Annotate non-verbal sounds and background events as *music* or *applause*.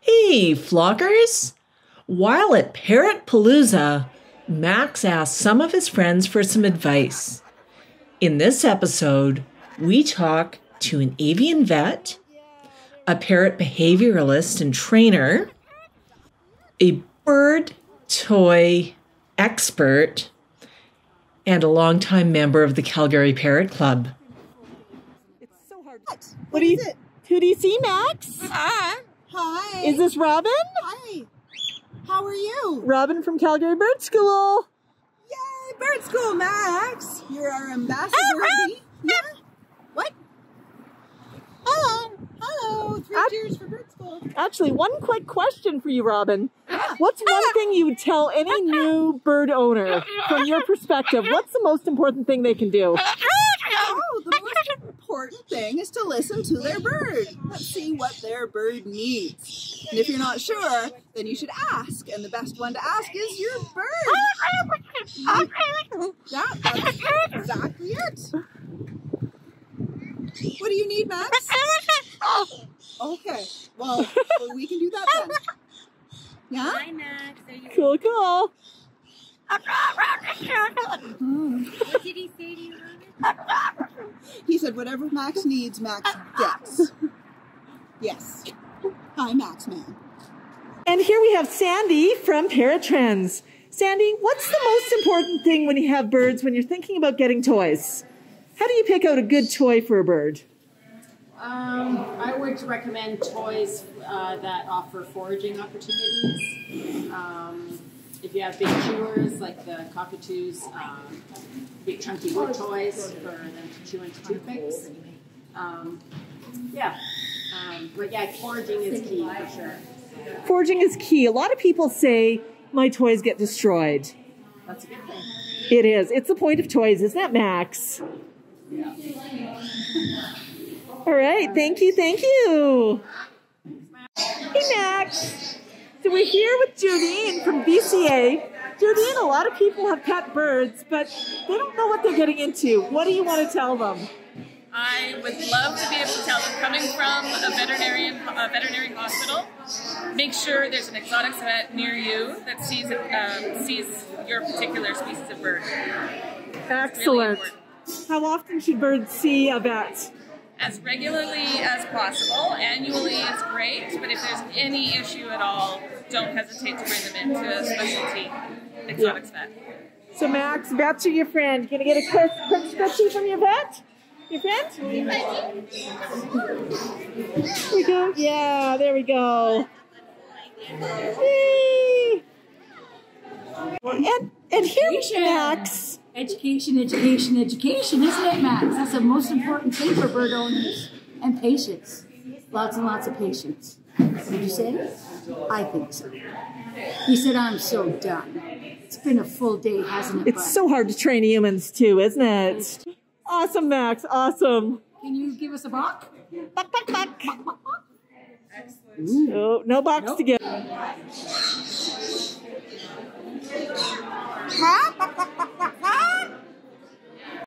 Hey, flockers! While at Parrot Palooza, Max asked some of his friends for some advice. In this episode, we talk to an avian vet, a parrot behavioralist and trainer, a bird toy expert, and a longtime member of the Calgary Parrot Club. It's so hard. What? What do you? it? Who do you see, Max? Uh, Hi. Is this Robin? Hi. How are you? Robin from Calgary Bird School. Yay, Bird School, Max. You're our ambassador. bee. yeah. What? Hello. Hello. Three Ah. cheers for Bird School. Actually, one quick question for you, Robin. What's one thing you would tell any new bird owner from your perspective? What's the most important thing they can do? *laughs* The most important thing is to listen to their bird. Let's see what their bird needs. And if you're not sure, then you should ask. And the best one to ask is your bird. Yeah, that's exactly it. What do you need, Max? Okay. Well, well we can do that then. Yeah? Hi, Max. Cool, cool. What did he say to you, Robin? *laughs* He said whatever Max needs, Max gets. Yes. Hi, Max man. And here we have Sandy from Parrot Trends. Sandy, what's the most important thing when you have birds when you're thinking about getting toys? How do you pick out a good toy for a bird? Um, I would recommend toys uh, that offer foraging opportunities. Um, if you have big chewers like the cockatoos, um, big chunky wood toys for them to chew into toothpicks. Um, yeah, um, but yeah, foraging is key for sure. Foraging is key. A lot of people say my toys get destroyed. That's a good thing. It is. It's the point of toys, isn't it, Max? Yeah. All right. Thank you. Thank you. Hey, Max. We're here with Jodene from VCA. Jodene, a lot of people have pet birds, but they don't know what they're getting into. What do you want to tell them? I would love to be able to tell them coming from a veterinarian a veterinary hospital, make sure there's an exotics vet near you that sees um, sees your particular species of bird. Excellent. important. How often should birds see a vet? As regularly as possible. Annually great, but if there's any issue at all, don't hesitate to bring them into a specialty exotics vet. So, Max, vets are your friend. Gonna get a quick, quick scrutchy from your vet? Your friend? There we go. Yeah, there we go. Yay! And, and here, Max. Education, education, education, isn't it, Max? That's the most important thing for bird owners. And patience. Lots and lots of patience. Did you say? I think so. He said, I'm so done. It's been a full day, hasn't it? It's bud? so hard to train humans, too, isn't it? Awesome, Max. Awesome. Can you give us a balk? Buck, buck, buck. Oh, no box to get. Hi.